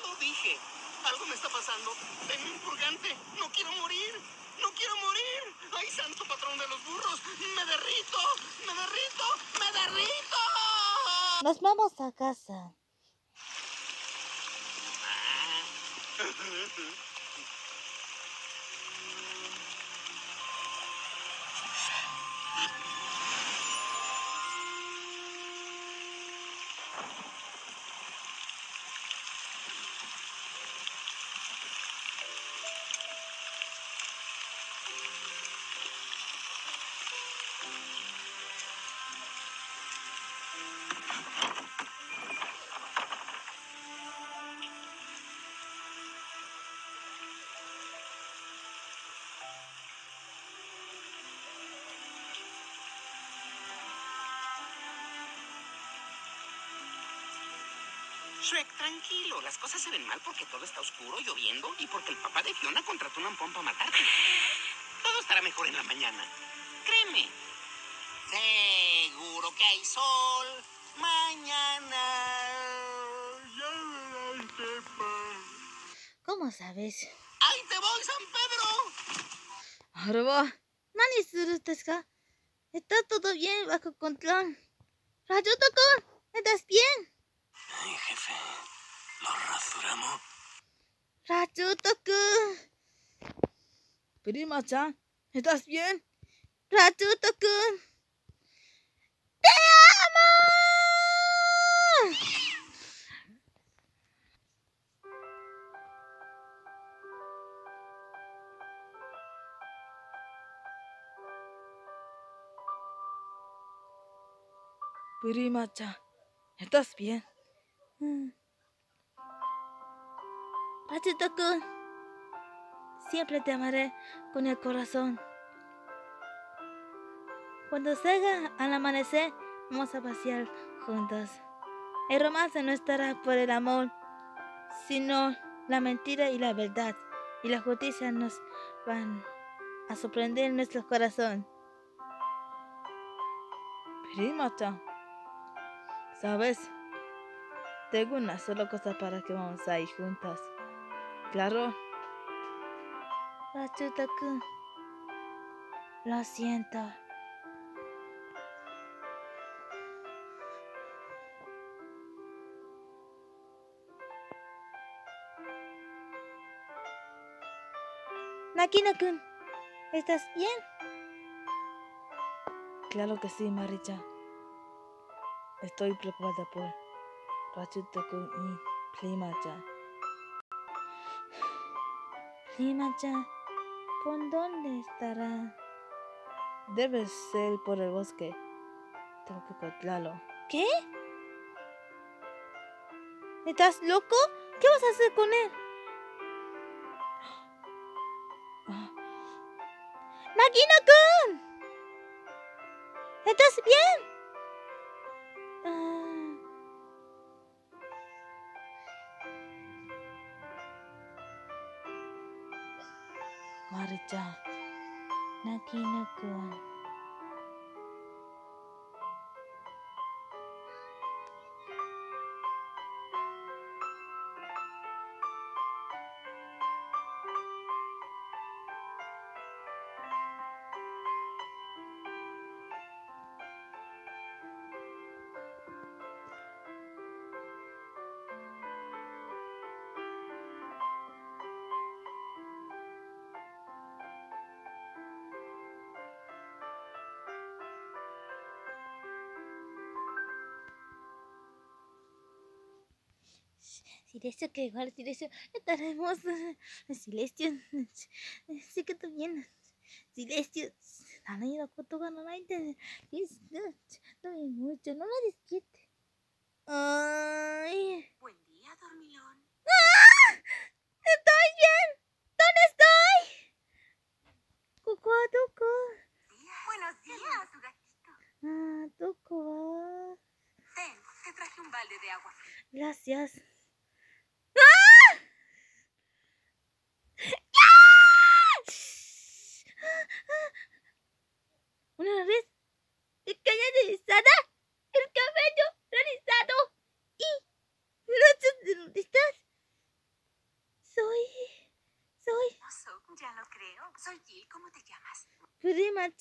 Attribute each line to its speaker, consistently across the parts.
Speaker 1: Lo dije. Algo me está pasando. Tengo un purgante. No quiero morir. No quiero morir. ¡Ay, santo patrón de los burros! ¡Me derrito! ¡Me derrito! ¡Me derrito!
Speaker 2: Nos vamos a casa.
Speaker 1: Shrek, tranquilo, las cosas se ven mal porque todo está oscuro, lloviendo y porque el papá de Fiona contrató un ampón para matarte. Todo estará mejor en la mañana. Créeme. Seguro que hay sol mañana.
Speaker 2: ¿Cómo sabes?
Speaker 1: ¡Ahí te voy, San Pedro!
Speaker 2: Arba, ¿nani suru? Está todo bien bajo control. Rayo Tocón, ¿estás bien?
Speaker 1: Ay, jefe, ¿lo rasuramos?
Speaker 2: ¡Rayuto kun!
Speaker 3: Prima-chan, ¿estás bien?
Speaker 2: ¡Rayuto kun! ¡Te amo!
Speaker 3: Prima-chan, ¿estás bien?
Speaker 2: Rayuto kun, siempre te amaré con el corazón. Cuando salga al amanecer, vamos a pasear juntos. El romance no estará por el amor, sino la mentira y la verdad. Y la justicia nos van a sorprender en nuestro corazón.
Speaker 3: Prima-chan, ¿sabes? Tengo una sola cosa para que vamos a ir juntas. Claro,
Speaker 2: Rayuto kun, lo siento. Nakino kun, ¿estás bien?
Speaker 3: claro que sí, Maricha. Estoy preocupada por Rachuto-kun y Prima-chan.
Speaker 2: Lima-chan, ¿por dónde estará?
Speaker 3: Debe ser por el bosque. Tengo que encontrarlo.
Speaker 2: ¿Qué? ¿Estás loco? ¿Qué vas a hacer con él? ¡Makino-kun! ¿Estás bien? 丸
Speaker 3: ち
Speaker 2: ゃん泣き泣くわ Silencio, que igual silencio, estaremos. Silencio, sí que tú vienes. Silencio, nadie la foto con la mente. No me mucho, no me despierte. Ay.
Speaker 1: Buen día, dormilón. ¡Ah!
Speaker 2: ¡Estoy bien! ¿Dónde estoy? Cucu, tucu.
Speaker 1: Buenos días, tu gatito.
Speaker 2: Ah, tucu. Ah.
Speaker 1: Ten, te traje un balde de agua.
Speaker 2: Gracias.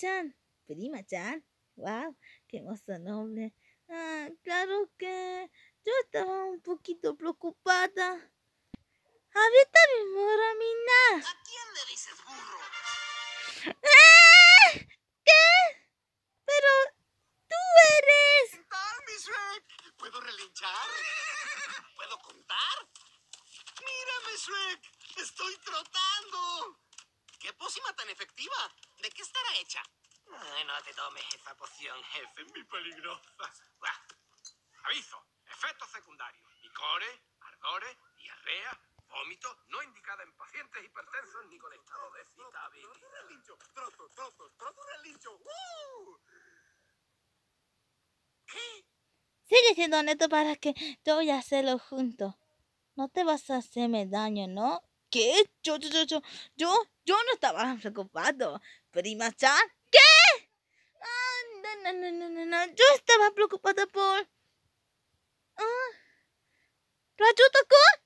Speaker 2: Prima-chan. Prima-chan. Wow, qué hermoso nombre. Ah, claro que yo estaba un poquito preocupada. Ahorita mismo, Ramina.
Speaker 1: ¿A quién le dices burro?
Speaker 2: ¡Ah! ¿Qué? Pero tú eres.
Speaker 1: ¿Qué tal, mi Shrek? ¿Puedo relinchar? ¿Puedo contar? ¡Mírame, Shrek! ¡Estoy trotando! ¡Qué pócima tan efectiva! ¿De qué estará hecha?
Speaker 4: Ay, no te tomes esa poción, jefe.
Speaker 1: Es muy peligrosa.
Speaker 4: Buah. Aviso. Efectos secundarios. Licores, ardores, diarrea, vómito, no indicada en pacientes hipertensos ni con estado de citabilidad.
Speaker 1: relincho! ¡Troto, troto, troto, relincho! ¡Uh!
Speaker 4: ¿Qué?
Speaker 2: Sigue siendo neto para que yo voy a hacerlo junto. No te vas a hacerme daño, ¿no? ¿Qué? Yo, yo, yo, yo, yo, yo no estaba preocupado. Prima-chan, ¿qué? Ah, no, no, no, no, no. Yo estaba preocupada por... Ah. ¡Rayuta-kun,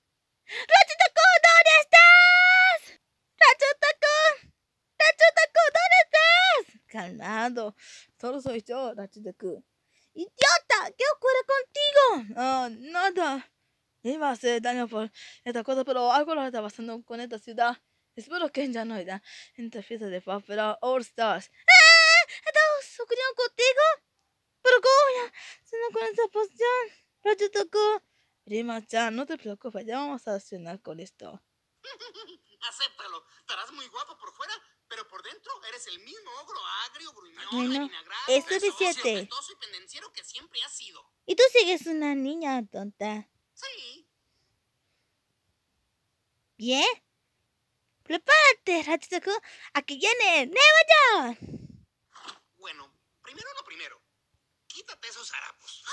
Speaker 2: ¿dónde estás? ¡Rayuta-kun! ¡Rayuta-kun, ¿dónde estás? Calmado. Solo soy yo, Rayuta-kun. ¡Idiota! ¿Qué ocurre contigo? Ah, nada. Iba a hacer daño por esta cosa, pero algo lo está pasando con esta ciudad. Espero que ya no haya interfiere de Papera All Stars. ¡Eh! ¿Estás ocurriendo contigo? ¿Pero cómo a hacerlo con esta poción? Rayutoku. Prima-chan, no te preocupes, ya vamos a accionar con esto.
Speaker 1: Acéptalo. Estarás muy guapo por fuera, pero por dentro eres el mismo ogro agrio, gruñón,
Speaker 2: Bueno, es suficiente.
Speaker 1: y pendenciero que siempre has sido.
Speaker 2: Y tú sigues una niña tonta.
Speaker 1: Sí.
Speaker 2: ¿Bien? Prepárate, Rayutoku. Aquí viene Nueva York.
Speaker 1: Bueno, primero lo primero. Quítate esos harapos.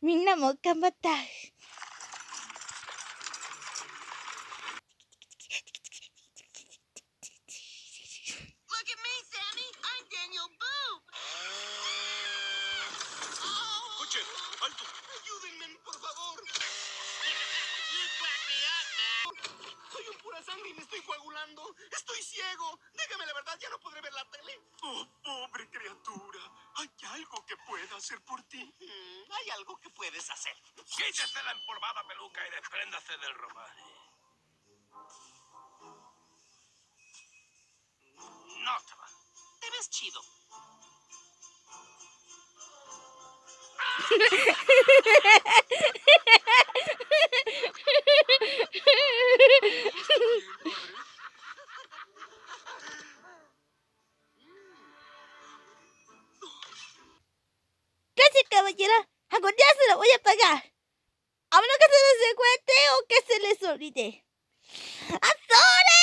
Speaker 2: Mi Kamata.
Speaker 1: Estoy ciego. Dígame la verdad, ya no podré ver la tele. Oh, pobre criatura. ¿Hay algo que pueda hacer por ti? Mm, hay algo que puedes hacer.
Speaker 4: Quítese la empolvada peluca y despréndase del ropaje. No se va.
Speaker 1: Te ves chido.
Speaker 2: voy a pagar. A menos que se les cuente o que se les olvide. ¡Azore!